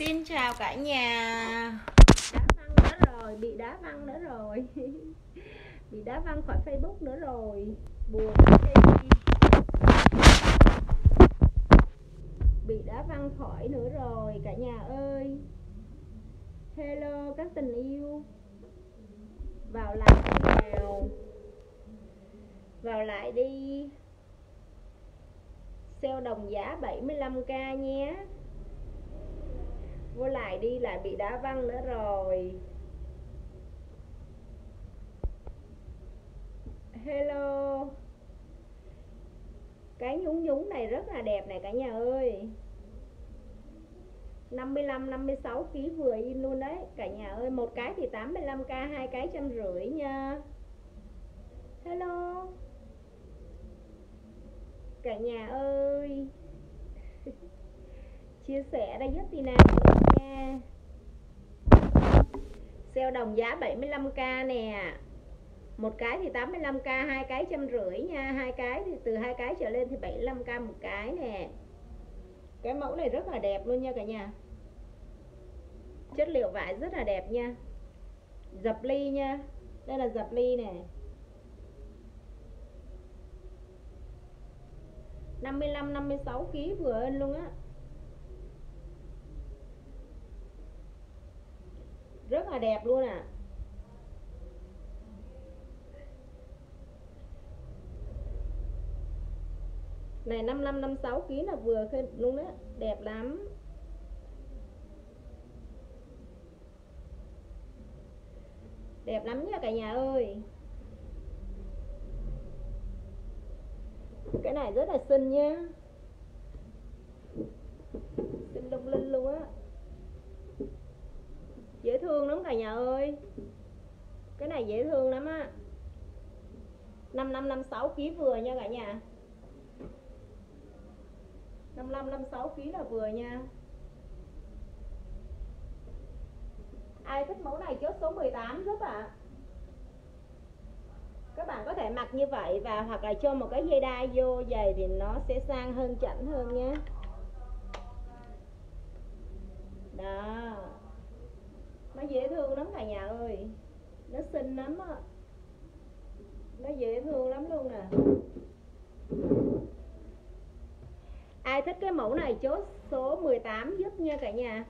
Xin chào cả nhà. Đá văng nữa rồi, bị đá văng nữa rồi. Bị đá văng khỏi Facebook nữa rồi. Buồn đi. Bị đá văng khỏi nữa rồi cả nhà ơi. Hello các tình yêu. Vào lại đi nào. Vào lại đi. Sale đồng giá 75k nhé vô lại đi lại bị đá văng nữa rồi. Hello. Cái nhúng nhúng này rất là đẹp này cả nhà ơi. 55 56 kg vừa in luôn đấy. Cả nhà ơi, một cái thì 85k hai cái trăm rưỡi nha. Hello. Cả nhà ơi. chia sẻ đây giúp Tina nha Sale đồng giá 75k nè. Một cái thì 85k hai cái trăm rưỡi nha. Hai cái thì từ hai cái trở lên thì 75k một cái nè. Cái mẫu này rất là đẹp luôn nha cả nhà. Chất liệu vải rất là đẹp nha. Dập ly nha. Đây là dập ly nè. 55 56 kg vừa hơn luôn á. Rất là đẹp luôn à này 55 56 kg là vừa luôn đấy đẹp lắm. Đẹp lắm nha cả nhà ơi. Cái này rất là xinh nha. Xinh lung linh luôn á dễ thương lắm cả nhà ơi. Cái này dễ thương lắm á. 5556 kg vừa nha cả nhà. 55 56 kg là vừa nha. Ai thích mẫu này chốt số 18 giúp ạ. À. các bạn có thể mặc như vậy và hoặc là cho một cái dây đai vô giày thì nó sẽ sang hơn chảnh hơn nhé. Đó nó dễ thương lắm cả nhà ơi. Nó xinh lắm á. Nó dễ thương lắm luôn nè. Ai thích cái mẫu này, chốt số 18 giúp nha cả nhà.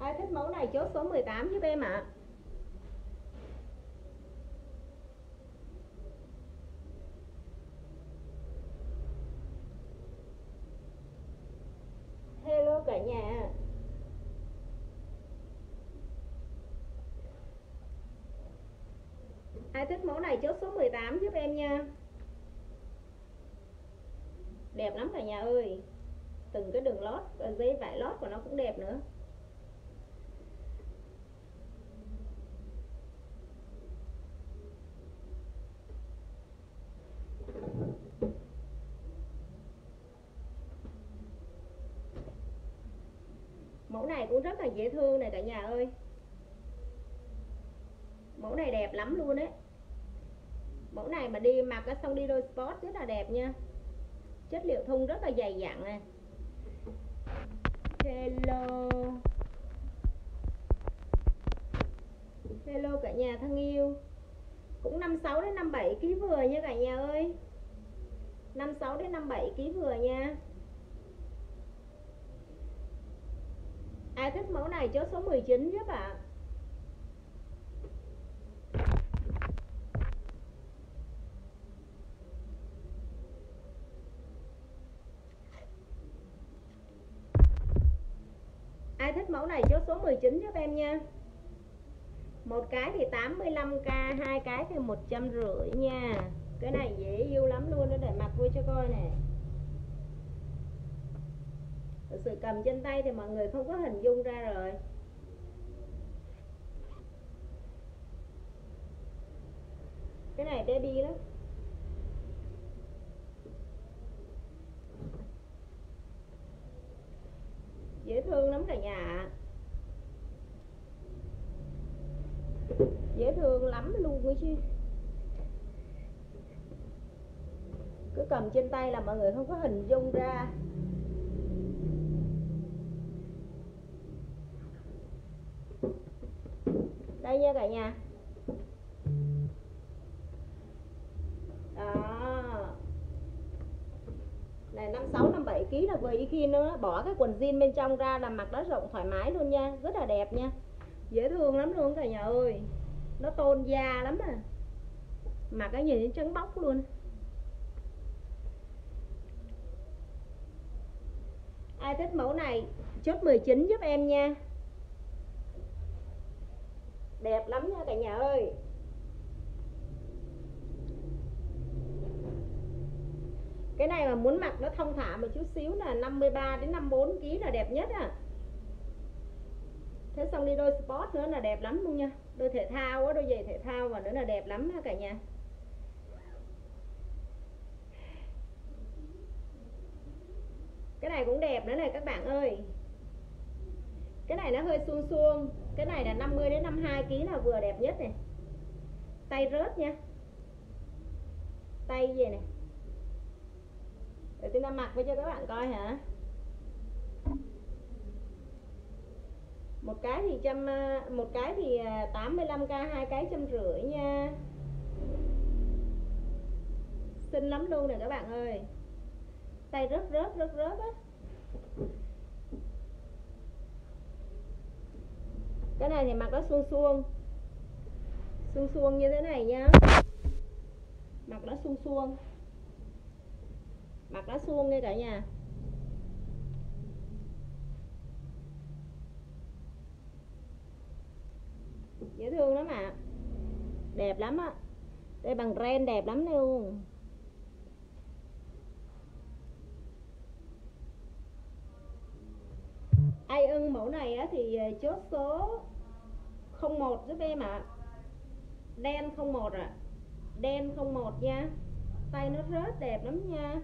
Ai thích mẫu này, chốt số 18 giúp em ạ. à. hello cả nhà ai thích mẫu này chốt số 18 giúp em nha. Đẹp lắm cả nhà ơi. Từng cái đường lót giấy vải lót của nó cũng đẹp nữa. Mẫu này cũng rất là dễ thương này cả nhà ơi. Mẫu này đẹp lắm luôn đấy mẫu này mà đi mặc cái xong đi đôi sport rất là đẹp nha. Chất liệu thun rất là dày dặn nè. Hello. Hello cả nhà thân yêu. Cũng 56 đến 57 kg vừa nha cả nhà ơi. 56 đến 57 kg vừa nha. Ai thích mẫu này chốt số 19 giúp ạ. à. ai thích mẫu này chốt số 19 giúp em nha. Một cái thì 85k hai cái thì một trăm rưỡi nha. Cái này dễ yêu lắm luôn đó, để mặc vui cho coi nè. Thực sự cầm trên tay thì mọi người không có hình dung ra rồi. Cái này baby lắm. dễ thương lắm cả nhà. Dễ thương lắm luôn quý chứ. Cứ cầm trên tay là mọi người không có hình dung ra. Đây nha cả nhà. Này 56 57 kg là vừa khi nó bỏ cái quần jean bên trong ra là mặc nó rộng thoải mái luôn nha. Rất là đẹp nha. Dễ thương lắm luôn cả nhà ơi. Nó tôn da lắm à. Mặc cái nhìn trắng bóc luôn. Ai thích mẫu này chốt 19 giúp em nha. Đẹp lắm nha cả nhà ơi cái này mà muốn mặc nó thông thả một chút xíu là 53 đến 54 kg là đẹp nhất à thế xong đi đôi sport nữa là đẹp lắm luôn nha. Đôi thể thao á, đôi giày thể thao và nữa là đẹp lắm ha cả nhà. Cái này cũng đẹp nữa này các bạn ơi. Cái này nó hơi suông suông. Cái này là 50 đến 52 kg là vừa đẹp nhất này. Tay rớt nha. Tay gì này? Để tôi mặc với cho các bạn coi hả? Một cái thì trăm à, một cái thì à, 85k hai cái trăm rưỡi nha. Xinh lắm luôn nè các bạn ơi. Tay rớt rớt rớt rớt á. Cái này thì mặc nó suông suông. Suông suông như thế này nhá. Mặc nó suông suông mặt nó suông nha cả nhà dễ thương lắm ạ à. đẹp lắm á đây bằng ren đẹp lắm luôn ai ưng mẫu này á, thì ờ, chốt số 01 giúp em ạ à. đen 01 ạ à. đen 01 nha tay nó rớt đẹp lắm nha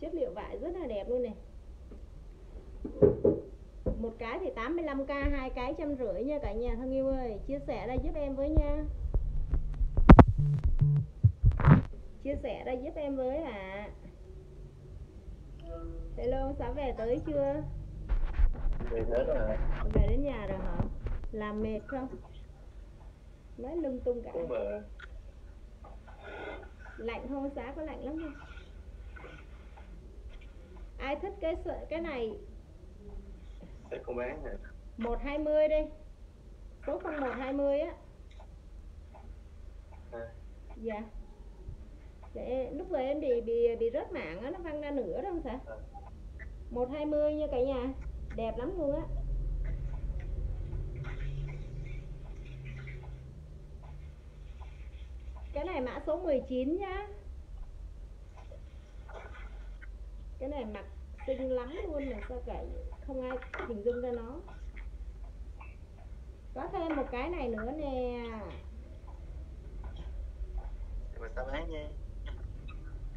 chất liệu vải rất là đẹp luôn này. Một cái thì 85k hai cái trăm rưỡi nha cả nhà thân yêu ơi. Chia sẻ đây giúp em với nha. Chia sẻ đây giúp em với à hello sáng về tới chưa? Về tới rồi về đến nhà rồi hả? Làm mệt không? Nói lung tung cả. Lạnh không? Giá có lạnh lắm không ai thích cái cái này? Để con bán hả? 120 đi. Số 0120 á. À. Dạ. Để, Lúc về em bị bị bị rớt mạng á Nó văng ra nửa đâu không à. 120 nha cả nhà. Đẹp lắm luôn á. Cái này mã số 19 nhá Cái này mặc xinh lắm luôn là sao cả không ai hình dung ra nó. Có thêm một cái này nữa nè. Mình ta bán nha.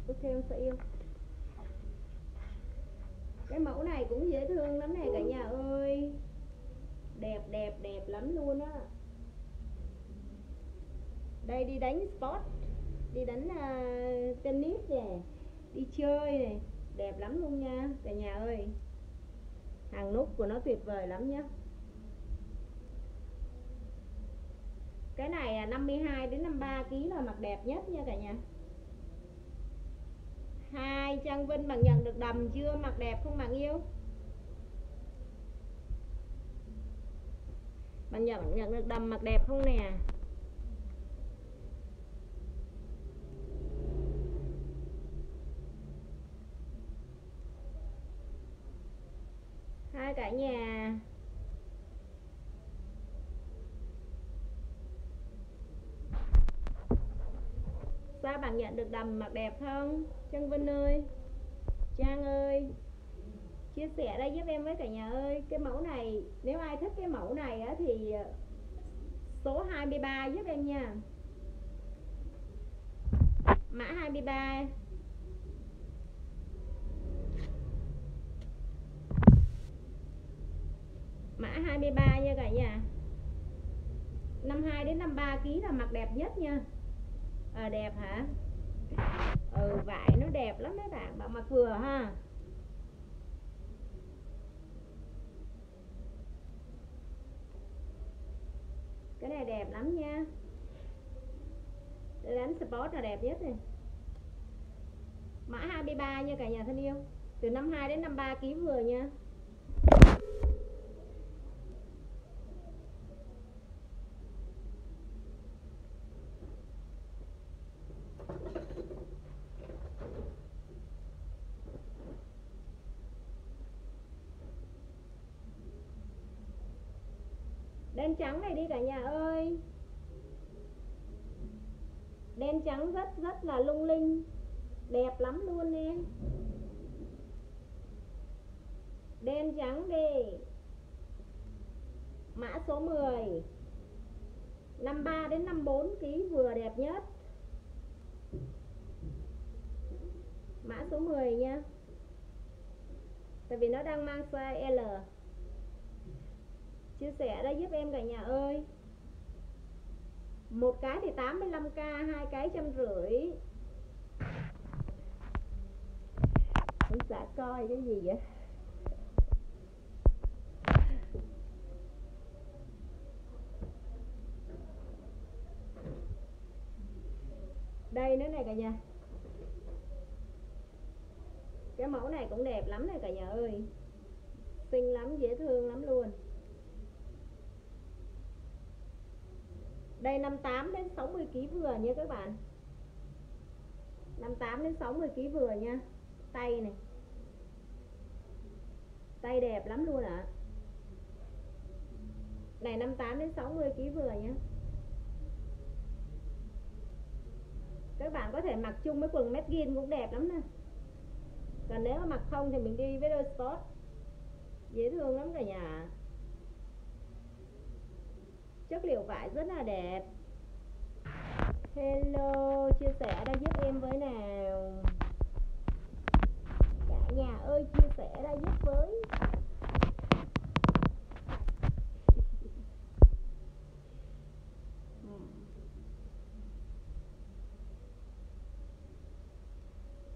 Ok không sợ yêu. Cái mẫu này cũng dễ thương lắm này cả nhà ơi. Đẹp đẹp đẹp lắm luôn á. Đây đi đánh sport đi đánh uh, tennis nè đi chơi này đẹp lắm luôn nha. Cả nhà ơi, hàng nút của nó tuyệt vời lắm nhé cái này 52 đến 53 kg là mặt đẹp nhất nha cả nhà. Hai Trang Vinh bằng nhận được đầm chưa? Mặt đẹp không bạn yêu? Bạn nhận nhận được đầm mặt đẹp không nè? Cả nhà. Sao bạn nhận được đầm mặc đẹp không? Trân Vinh ơi. Trang ơi. Chia sẻ đây giúp em với cả nhà ơi. Cái mẫu này nếu ai thích cái mẫu này á, thì số 23 giúp em nha. Mã 23 23 nha cả nhà. 52 đến 53 kg là mặc đẹp nhất nha. À, đẹp hả? Ừ vải nó đẹp lắm đấy bạn bạn mặc vừa ha. Cái này đẹp lắm nha. Để đánh sport là đẹp nhất này. Mã 23 nha cả nhà thân yêu. Từ 52 đến 53 kg vừa nha. Đen trắng này đi cả nhà ơi. Đen trắng rất rất là lung linh, đẹp lắm luôn em đen trắng đi mã số 10 53 đến 54 ký vừa đẹp nhất. Mã số 10 nha. Tại vì nó đang mang size L chia sẻ đây giúp em cả nhà ơi. Một cái thì 85k hai cái trăm rưỡi. Ông xã coi cái gì vậy? Đây nữa này cả nhà. Cái mẫu này cũng đẹp lắm này cả nhà ơi. Xinh lắm, dễ thương lắm luôn. Đây 58 đến 60 kg vừa nha các bạn. 58 đến 60 kg vừa nha. Tay này. Tay đẹp lắm luôn ạ. À. Này 58 đến 60 kg vừa nha. Các bạn có thể mặc chung với quần Medgin cũng đẹp lắm nè. Còn nếu mà mặc không thì mình đi với đôi sport. Dễ thương lắm cả nhà chất liệu vải rất là đẹp. Hello, chia sẻ đã giúp em với nào. Cả nhà ơi, chia sẻ đã giúp với.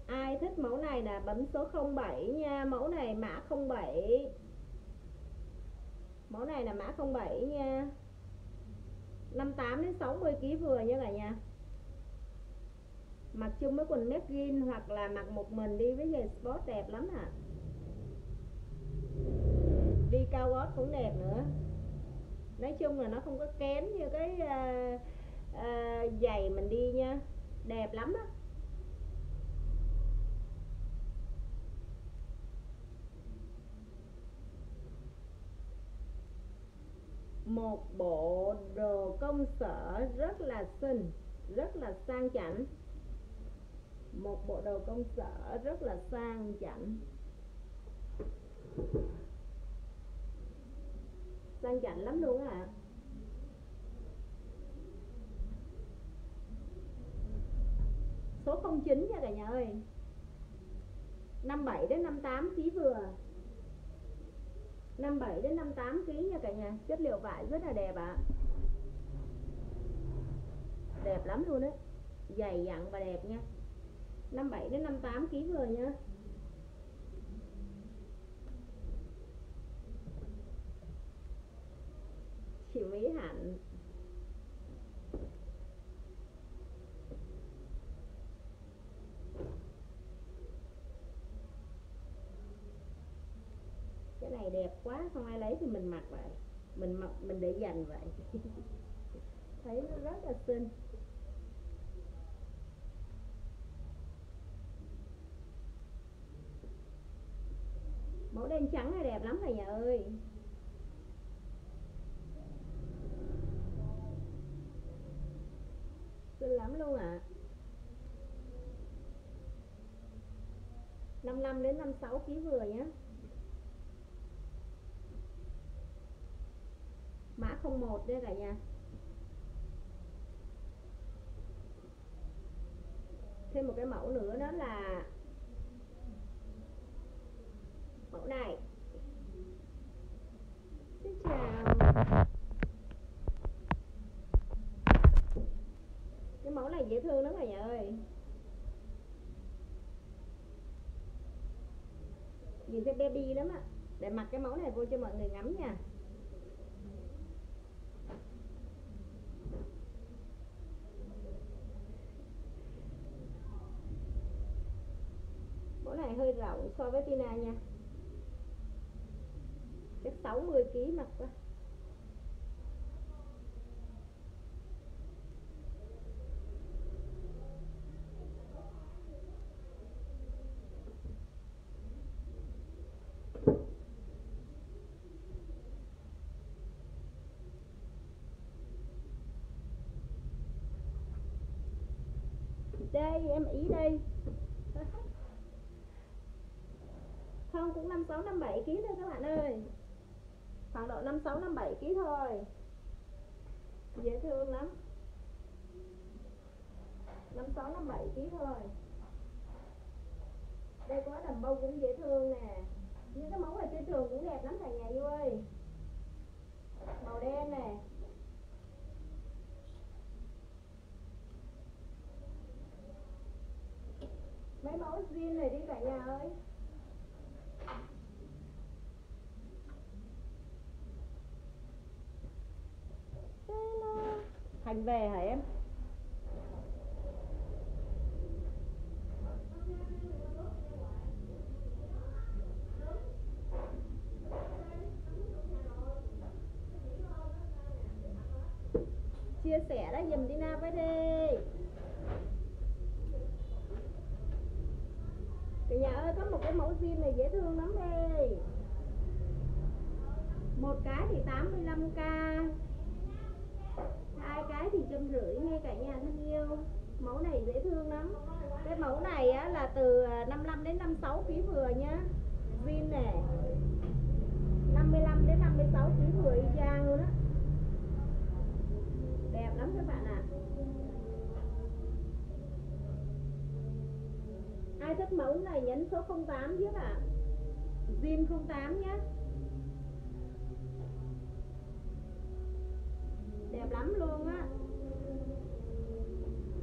Ai thích mẫu này là bấm số 07 nha, mẫu này mã 07 mẫu này là mã 07 nha. 58 đến 60 kg vừa nha cả nhà. Mặc chung với quần legging hoặc là mặc một mình đi với giày sport đẹp lắm à đi cao gót cũng đẹp nữa. Nói chung là nó không có kén như cái uh, uh, giày mình đi nha. Đẹp lắm á. Một bộ đồ công sở rất là xinh, rất là sang chảnh. Một bộ đồ công sở rất là sang chảnh. Sang chảnh lắm luôn à số 09 nha cả nhà ơi. 57 đến 58 ký vừa. 57 đến 58 kg nha cả nhà. Chất liệu vải rất là đẹp ạ. À. đẹp lắm luôn đấy dày dặn và đẹp nha. 57 đến 58 kg vừa nha. Chị Mỹ Hạnh cái này đẹp quá, không ai lấy thì mình mặc vậy. Mình mặc, mình để dành vậy. Thấy nó rất là xinh. Mẫu đen trắng này đẹp lắm cả nhà ơi. Xinh lắm luôn ạ. À. 55 đến 56 kg vừa nhé mã 01 đây cả nhà. Thêm một cái mẫu nữa đó là mẫu này. Xin chào. Cái mẫu này dễ thương lắm cả nhà ơi. Nhìn thấy baby lắm ạ để mặc cái mẫu này vô cho mọi người ngắm nha mẫu này hơi rộng so với Tina nha. Chắc 60 kg mặt quá đây em ý đây. Không, cũng năm sáu, năm bảy kg thôi các bạn ơi. Khoảng độ năm sáu, năm bảy kg thôi. Dễ thương lắm. Năm sáu, năm bảy kg thôi. Đây có đầm bông cũng dễ thương nè. Những cái mẫu ở trên trường cũng đẹp lắm cả nhà yêu ơi. Màu đen nè. Mấy mẫu jean này đi cả nhà ơi. Khánh về hả em? Chia sẻ đó, dùm Tina với đi. Cả nhà ơi, có một cái mẫu jean này dễ thương lắm đi. Một cái thì 85k hai cái thì trăm rưỡi ngay cả nhà thân yêu. Mẫu này dễ thương lắm. Cái mẫu này á, là từ à, 55 đến 56 ký vừa nhá zin nè. 55 đến 56 ký vừa y chang luôn á. Đẹp lắm các bạn ạ. À. ai thích mẫu này nhấn số 08 giúp ạ à. zin 08 nhé đẹp lắm luôn á.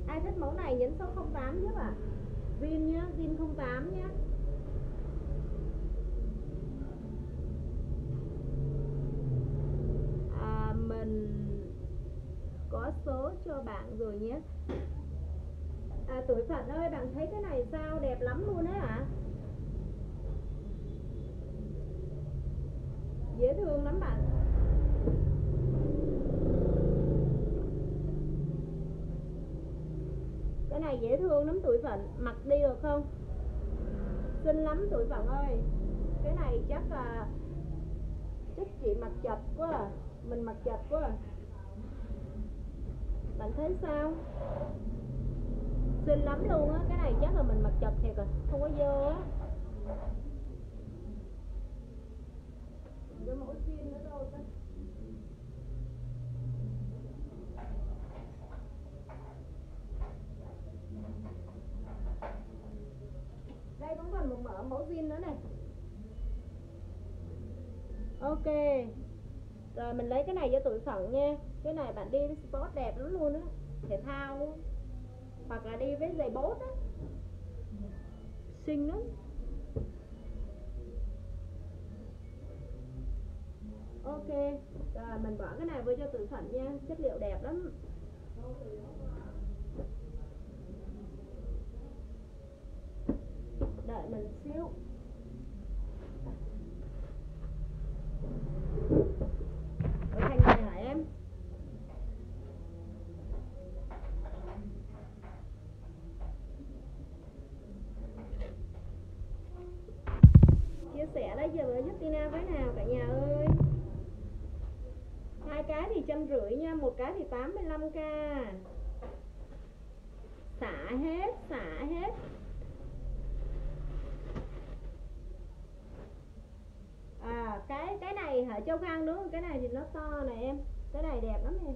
Ai thích mẫu này nhấn số 08 giúp ạ. À. Zin nhá, Zin 08 nhá. À, Mình có số cho bạn rồi nhé. À, Tuổi Phật ơi, bạn thấy cái này sao? Đẹp lắm luôn á ạ. À? Dễ thương lắm bạn cái này dễ thương lắm tuổi phận. Mặc đi được không? Xinh lắm tuổi phận ơi. Cái này chắc là, chắc chị mặc chật quá à. mình mặc chật quá à. bạn thấy sao? Xinh lắm luôn á. Cái này chắc là mình mặc chật thiệt rồi. Không có dơ á. Cái mẫu xin nữa đâu ta đây cũng còn một pin nữa này. Ok. Rồi, mình lấy cái này cho tuổi phận nha. Cái này bạn đi sport đẹp lắm luôn á. Thể thao luôn. Hoặc là đi với giày bốt á. Xinh lắm. Ok. Rồi, mình bỏ cái này vô cho tự phận nha. Chất liệu đẹp lắm. Đợi mình xíu. Ở thanh này hả em. Chia sẻ đây giờ với Justina với nào cả nhà ơi? Hai cái thì trăm rưỡi nha, một cái thì 85k xả hết xả hết. À cái cái này hả? Châu khang đúng không? Cái này thì nó to này em. Cái này đẹp lắm em.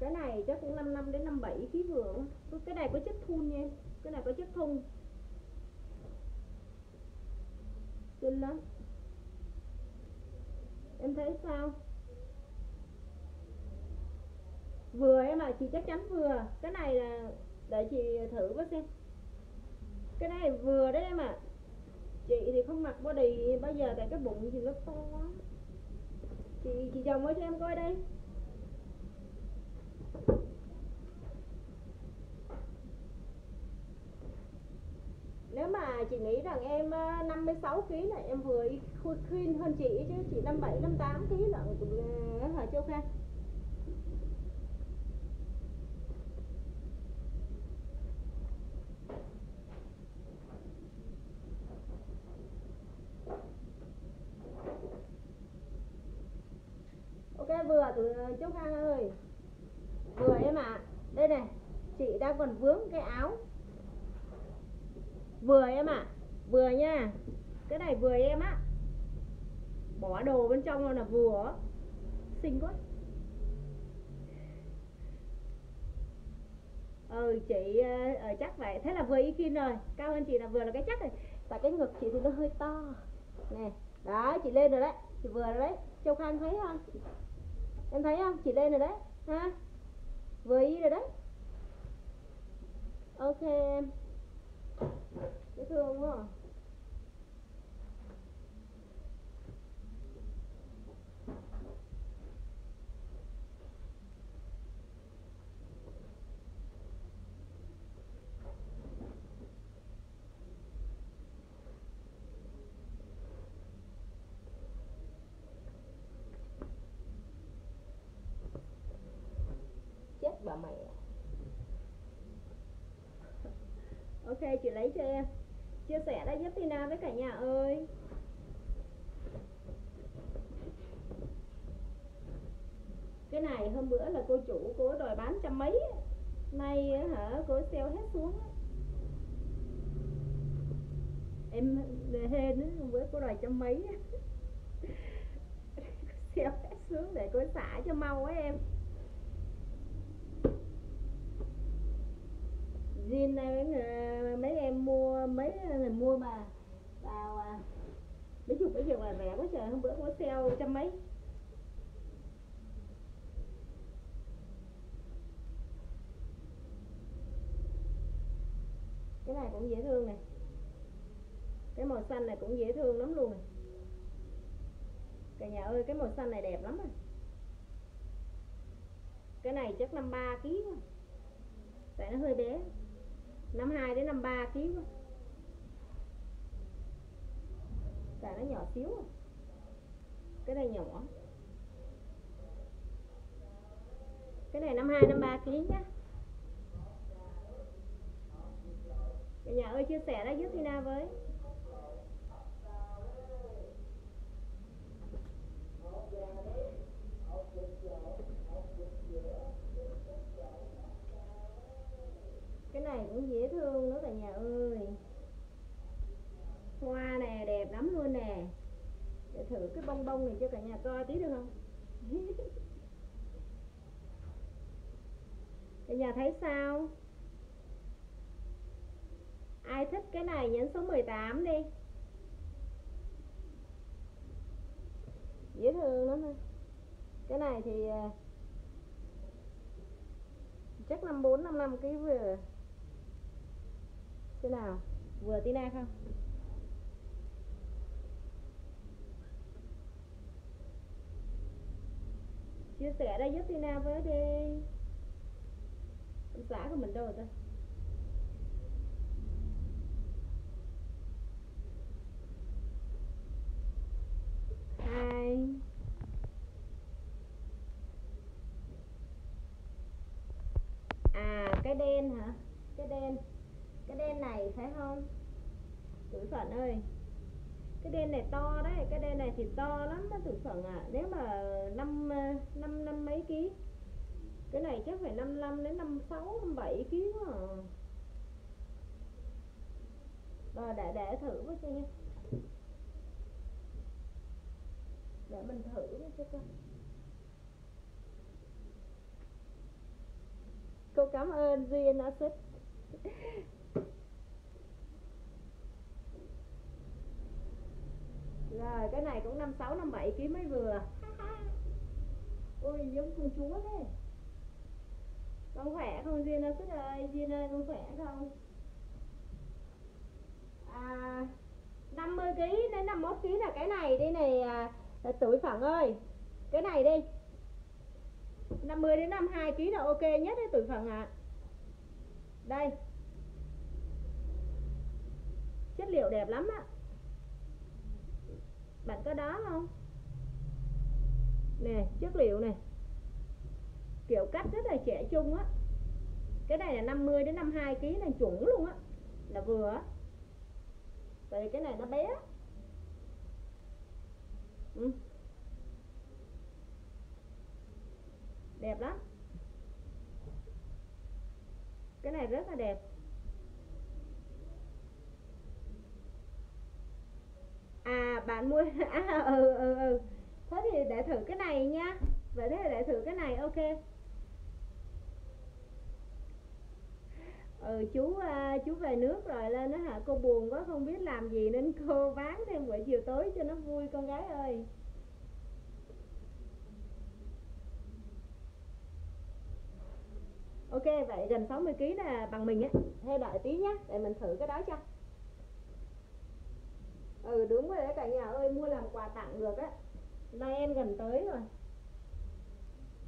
Cái này chắc cũng 5 năm đến 57 ký vừa cái này có chất thun nha em. Cái này có chất thun. Xinh lắm. Em thấy sao? Vừa em à chị chắc chắn vừa. Cái này là để chị thử với xem. Cái này vừa đấy em ạ. À. chị thì không mặc body bây giờ tại cái bụng thì nó to chị chị chồng với cho em coi đây. Nếu mà chị nghĩ rằng em ờ, 56 kg là em vừa khuyên hơn chị chứ, chị 57 58 kg là hả Châu Khang ok vừa Châu Khang ơi. Vừa em ạ. À. đây này, chị đang còn vướng cái áo. Vừa em ạ. À. vừa nha. Cái này vừa em á. Bỏ đồ bên trong là vừa. Xinh quá. Ừ chị ở chắc vậy. Thế là vừa y kim rồi. Cao hơn chị là vừa là cái chắc rồi. Tại cái ngực chị thì nó hơi to. Nè, đó, chị lên rồi đấy. Chị vừa rồi đấy. Châu khang thấy không? Em thấy không? Chị lên rồi đấy. Ha? Vừa ý rồi đấy. Ok em. Dễ thương quá à. Ok, chị lấy cho em. Chia sẻ đã giúp Tina với cả nhà ơi. Cái này hôm bữa là cô chủ cô đòi bán trăm mấy nay hả, cô sale hết xuống em hên hôm bữa cô đòi trăm mấy sale hết xuống để cô xả cho mau ấy em. Jean này mấy, ờ, mấy em mua mấy người mua mà vào ờ, mấy chục mấy chục là rẻ quá trời hôm bữa có sale trăm mấy. Cái này cũng dễ thương này. Cái màu xanh này cũng dễ thương lắm luôn này. Cả nhà ơi cái màu xanh này đẹp lắm à. Cái này chắc 53 kg tại nó hơi bé. 52 đến 53 kg quá. Tại nó nhỏ xíu à. cái này nhỏ. Cái này 52 53 kg nhá. Cả nhà ơi, chia sẻ ra giúp Tina với cái này cũng dễ thương nữa cả nhà ơi. Hoa nè, đẹp lắm luôn nè. Để thử cái bông bông này cho cả nhà coi tí được không? Cả nhà thấy sao? Ai thích cái này nhấn số 18 đi. Dễ thương lắm ha cái này thì à, chắc năm bốn, năm năm cái vừa thế nào? Vừa Tina không? Chia sẻ đây giúp Tina với đi. Xã của mình đâu rồi ta? Hai. À cái đen hả? Cái đen cái đen này phải không? Tuổi phận ơi. Cái đen này to đấy, cái đen này thì to lắm đó tuổi phận à nếu mà năm năm năm mấy ký? Cái này chắc phải 55 đến 56 57 ký quá à. rồi, để để thử với cho nha. Để mình thử với cho coi. Cô cảm ơn duyên acid rồi cái này cũng 56 57 ký mới vừa. Ôi giống con chúa đấy con khỏe không duyên ơi xích ơi? Duyên ơi con khỏe không? À 50 kg đến 51 kg là cái này đây này à, tuổi phẳng ơi. Cái này đi. 50 đến 52 kg là ok nhất đấy tuổi phẳng ạ. À. đây. Chất liệu đẹp lắm ạ à bạn có đó không? Nè, chất liệu này kiểu cắt rất là trẻ trung á. Cái này là 50 đến 52 kg là chuẩn luôn á. Là vừa á. Tại vì cái này nó bé. Ừ. đẹp lắm. Cái này rất là đẹp. À bạn mua à ừ ừ ừ. Thế thì để thử cái này nha vậy thế thì để thử cái này ok. Ừ chú à, chú về nước rồi lên đó hả? Cô buồn quá không biết làm gì nên cô bán thêm buổi chiều tối cho nó vui con gái ơi. Ok vậy gần 60 kg là bằng mình á. Theo đợi tí nhá để mình thử cái đó cho ừ đúng rồi đấy, cả nhà ơi, mua làm quà tặng được á. Noel gần tới rồi.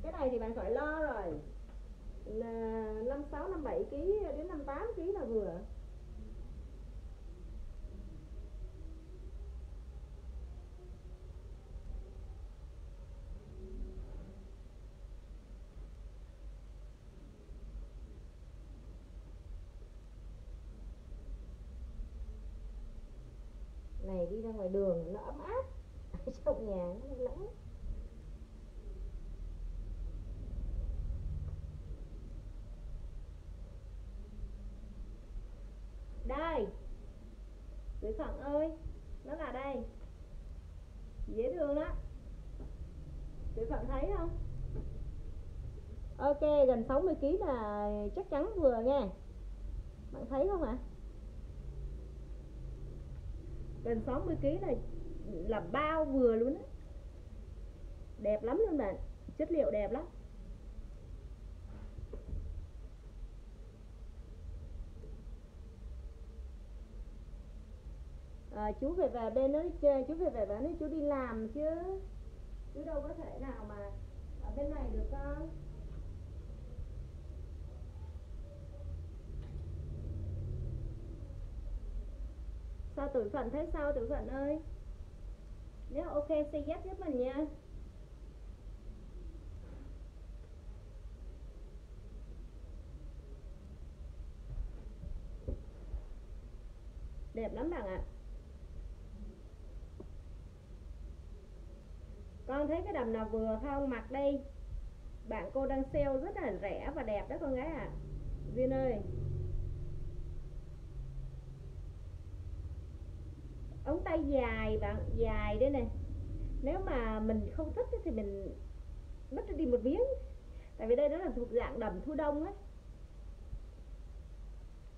Cái này thì bạn khỏi lo rồi. Là 56 57 kg đến 58 kg là vừa. Này đi ra ngoài đường nó ấm áp. Trong nhà nó nắng đây. Quý Phận ơi Nó là đây. Dễ thương đó Quý Phận thấy không? Ok gần 60kg là chắc chắn vừa nha. Bạn thấy không ạ? à? Gần 60kg là là bao vừa luôn á. Đẹp lắm luôn bạn Chất liệu đẹp lắm. À, chú phải về bên ấy chơi chú phải về bán ấy chú đi làm chứ. Chú đâu có thể nào mà ở bên này được con. Sao tuổi phận thế sao tuổi phận ơi nếu ok, say yes giúp mình nha đẹp lắm bạn ạ à. con thấy cái đầm nào vừa không mặc đi bạn cô đang sale rất là rẻ và đẹp đó con gái ạ à. Duyên ơi ống tay dài bạn dài đây này. Nếu mà mình không thích thì mình mất đi một miếng. Tại vì đây nó là thuộc dạng đầm thu đông ấy.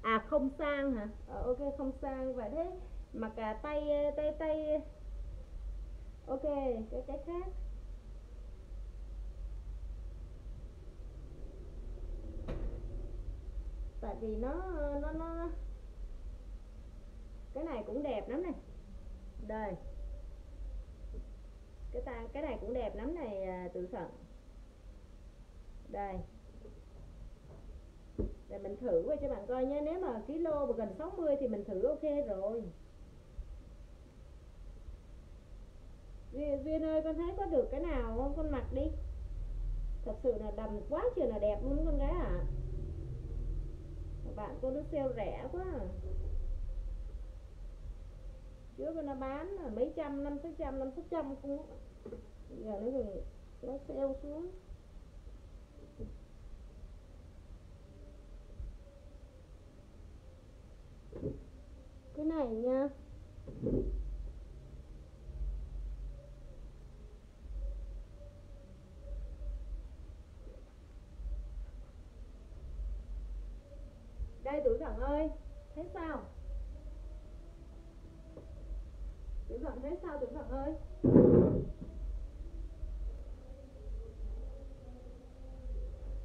À không sang hả? Ờ, ok không sang vậy thế mặc cả tay tay tay. Ok cái cái khác. Tại vì nó nó nó. Cái này cũng đẹp lắm này đây. Cái ta, cái này cũng đẹp lắm này à, tự sẵn đây. Để mình thử qua cho bạn coi nhé. Nếu mà kilo gần 60 thì mình thử ok rồi. Duyên ơi, con thấy có được cái nào không? Con mặc đi. Thật sự là đầm quá trời là đẹp luôn con gái ạ. À. Bạn cô nó sale rẻ quá. à. Trước nó bán là mấy trăm, năm sáu trăm, năm sáu trăm cũng Giờ nó gần nó sale xuống. Cái này nha. Đây tuổi thần ơi thấy sao? Tuổi phận thấy sao tuổi phận ơi?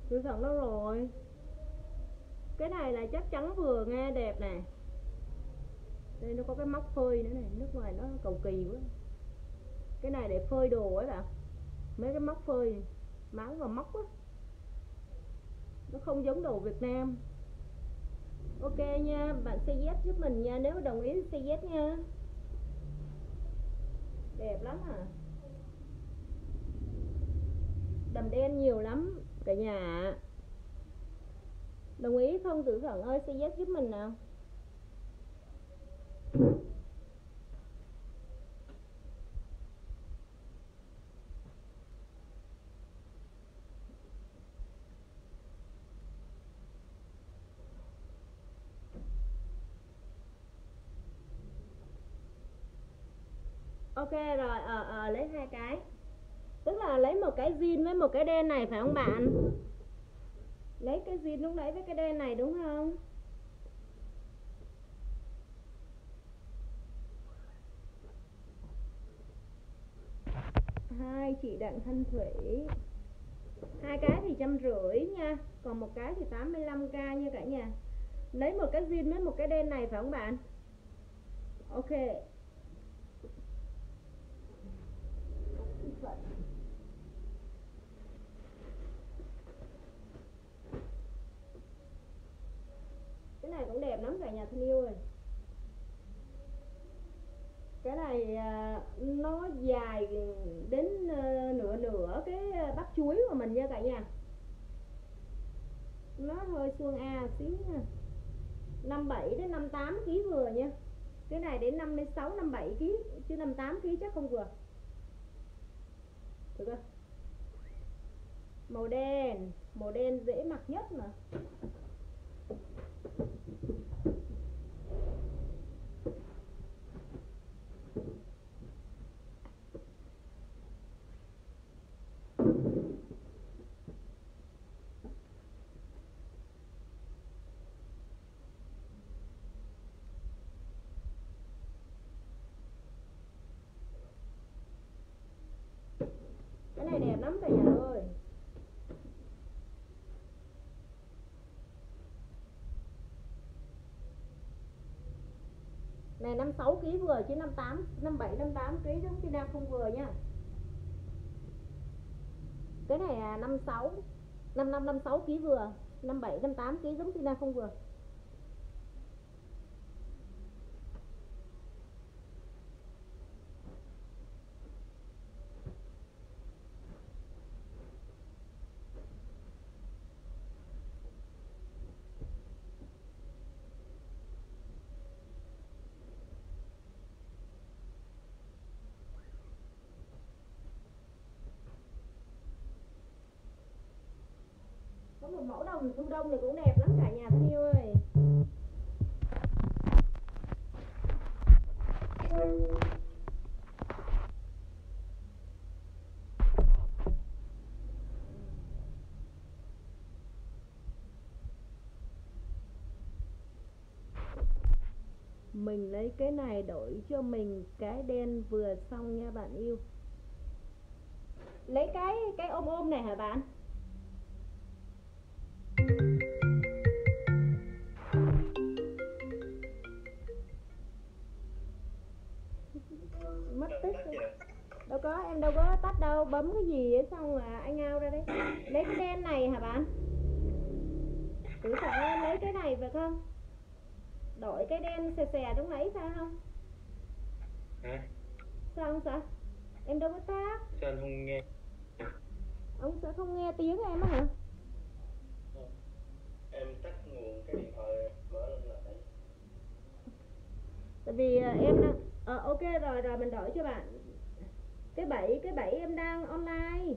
Tuổi phận đâu rồi? Cái này là chắc chắn vừa nghe đẹp nè. Đây nó có cái móc phơi nữa này nước ngoài nó cầu kỳ quá. Cái này để phơi đồ ấy bạn mấy cái móc phơi máng vào móc á. Nó không giống đồ Việt Nam. Ok nha, bạn say giúp mình nha, nếu đồng ý thì nha đẹp lắm à đầm đen nhiều lắm, cả nhà đồng ý không? Tử thuận ơi say yes giúp mình nào. Ok, rồi ờ ờ lấy hai cái. Tức là lấy một cái zin với một cái đen này, phải không bạn? Lấy cái zin lúc nãy với cái đen này, đúng không? Hai chị đặng thanh thủy. Hai cái thì trăm rưỡi nha. Còn một cái thì 85k nha cả nhà. Lấy một cái zin với một cái đen này, phải không bạn? Ok. Cái này cũng đẹp lắm cả nhà thân yêu ơi. Cái này à, nó dài đến ờ, nửa nửa cái ờ, bắp chuối của mình nha cả nhà. Nó hơi xuông A xíu nha 57 đến 58 kg vừa nha. Cái này đến 56 57 kg chứ 58 kg chắc không vừa được không màu đen. Màu đen dễ mặc nhất mà cái này đẹp lắm cả nhà ơi này 56 kg vừa chứ 58 57 58 kg giống Tina không vừa nha. Cái này là 56 55 56 kg vừa 57 58 kg giống khi Tina không vừa. Có một mẫu đồng thu đông này cũng đẹp lắm cả nhà thân yêu ơi. Mình lấy cái này đổi cho mình cái đen vừa xong nha bạn yêu. Lấy cái cái ôm ôm này hả bạn? Bấm cái gì ấy xong là anh ao ra đấy. Lấy cái đen này hả bạn? Sợ em lấy cái này phải không? Đổi cái đen xè xè lúc nãy sao không? Hả? sao không sợ? Em đâu có tắt Sao anh không nghe? ông sẽ không nghe tiếng em á hả? Em tắt nguồn cái điện thoại mở lên lại. tại vì à, em đang ờ, ok rồi rồi mình đổi cho bạn cái bảy cái bảy em đang online.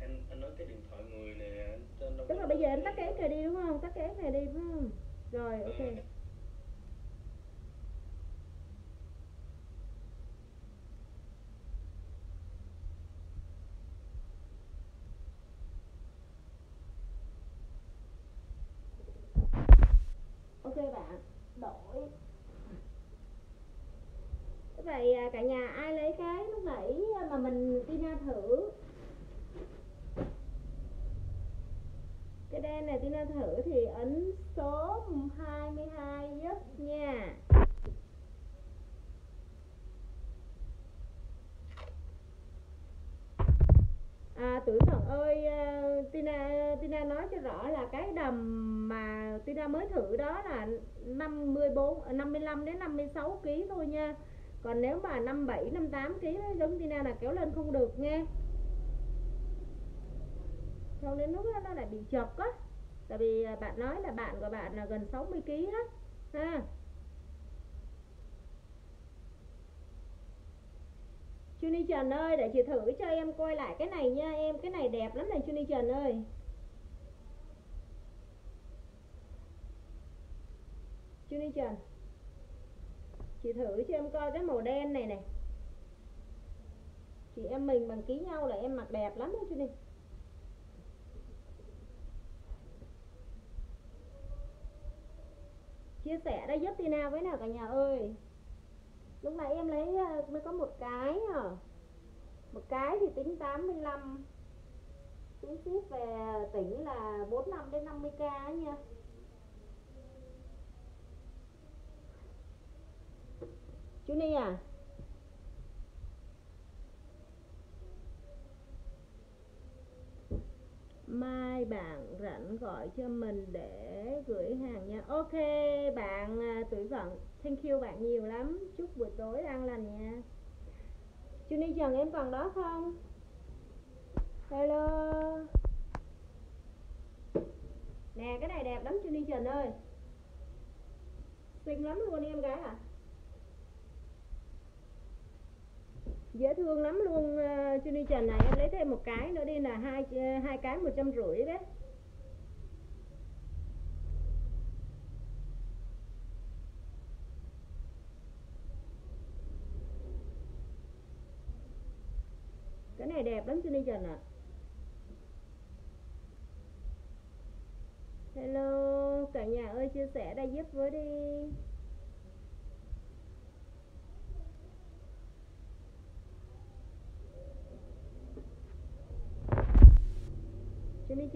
Anh anh nói cái điện thoại người này anh tức là bây giờ em tắt cái này. Đi đúng không? Tắt cái này đi đúng không? Rồi ok ok bạn đổi Thế cả nhà ai lấy cái lúc nãy mà mình Tina thử. Cái đen này Tina thử thì ấn số 22 giúp nha. À tuổi thần ơi uh, Tina Tina nói cho rõ là cái đầm mà Tina mới thử đó là 54 55 đến 56 kg thôi nha còn nếu mà 57 58 kg giống Tina là kéo lên không được nghe. Không đến lúc đó nó lại bị chọc á. Tại vì à, bạn nói là bạn của bạn là gần 60 kg đó. Ha. Chuni Trần ơi, để chị thử cho em coi lại cái này nha em. Cái này đẹp lắm này, Chuni Trần ơi. Chuni Trần chị thử cho em coi cái màu đen này này. Chị em mình bằng ký nhau là em mặc đẹp lắm đó đi chia sẻ đây, giúp Tina với nào cả nhà ơi. Lúc nãy em lấy ờ, mới có một cái à một cái thì tính 85 tính ship về tỉnh là 45 đến 50k nha. Chú Ni à? Mai bạn rảnh gọi cho mình để gửi hàng nha. Ok, bạn à, tuổi vận. Thank you bạn nhiều lắm. Chúc buổi tối an lành nha. Chú Ni Trần em còn đó không? Hello. Nè, cái này đẹp lắm, chú Ni Trần ơi. Xinh lắm luôn em gái à. Dễ thương lắm luôn ờ, uh, Trần này em lấy thêm một cái nữa đi là hai ờ, hai cái một trăm rưỡi đấy cái này đẹp lắm Jenny Trần ạ à. hello cả nhà ơi chia sẻ đây giúp với đi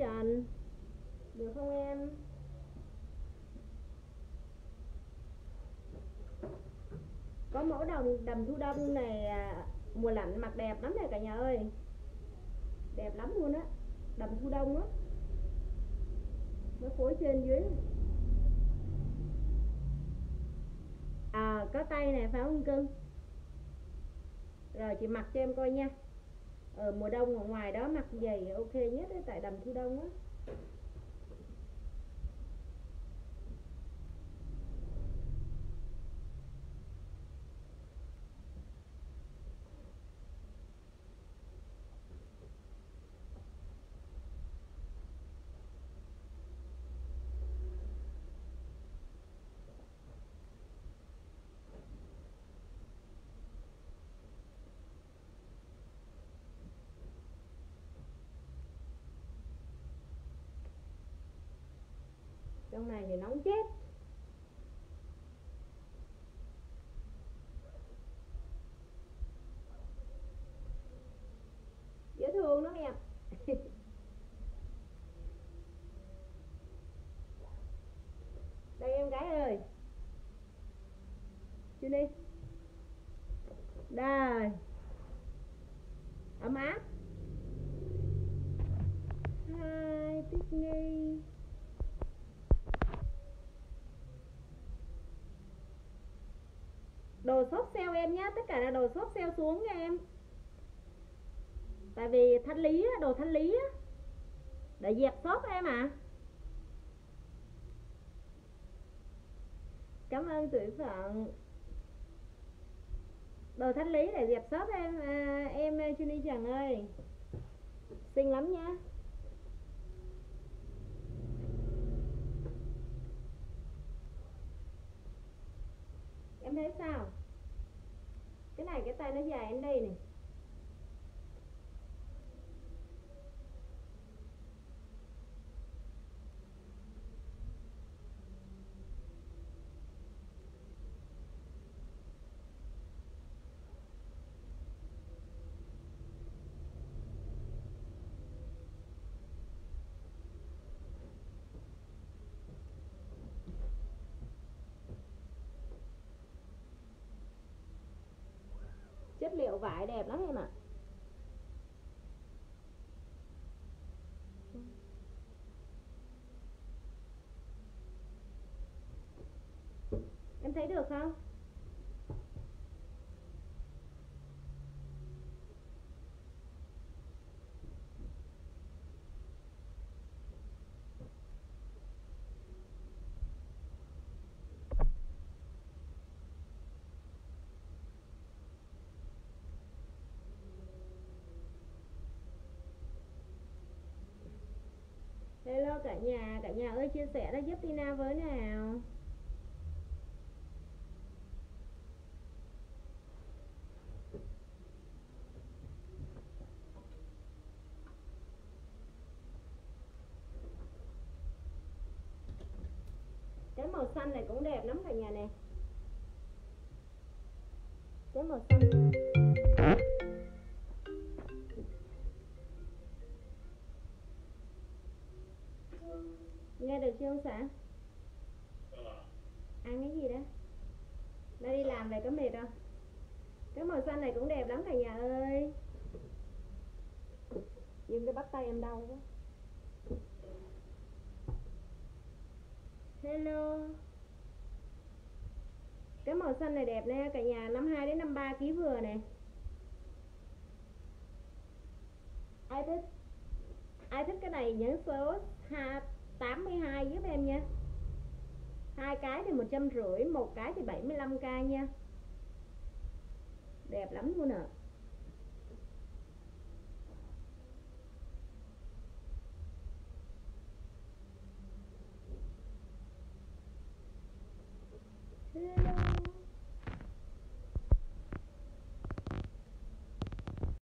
Jenny Được không em? Có mẫu đồng đầm thu đông này à, mùa lạnh mặc đẹp lắm này cả nhà ơi. Đẹp lắm luôn á, Đầm thu đông á. Nó phối trên dưới. À có tay này phải không cưng? Rồi, chị mặc cho em coi nha ở mùa đông ở ngoài đó mặc giày ok nhất đấy tại đầm thu đông á. Trong này thì nóng chết. Dễ thương lắm em. Đây, em gái ơi. Chưa đi. Đây. Ấm áp. Hai, tiết nghi. Sốt shop sale em nhé tất cả là đồ shop sale xuống nha em. Tại vì thanh lý đồ thanh lý để dẹp shop em à cảm ơn tuổi phận đồ thanh lý để dẹp shop em à, em à, Chuni Trần ơi. Xinh lắm nhá. Em thấy sao? Cái này cái tay nó dài đến đây này vải đẹp lắm em ạ à. em thấy được không Hello cả nhà, cả nhà ơi chia sẻ ra giúp Tina với nào. Cái màu xanh này cũng đẹp lắm cả nhà nè. Cái màu xanh. Cả nhà ơi? Nhưng cái bắt tay em đau quá. Hello. Cái màu xanh này đẹp nè, cả nhà 52 đến 53 ký vừa nè. Ai thích? Ai thích cái này nhấn số 82 giúp em nha. Hai cái thì một trăm rưỡi, một cái thì 75k nha. Đẹp lắm luôn ạ. à.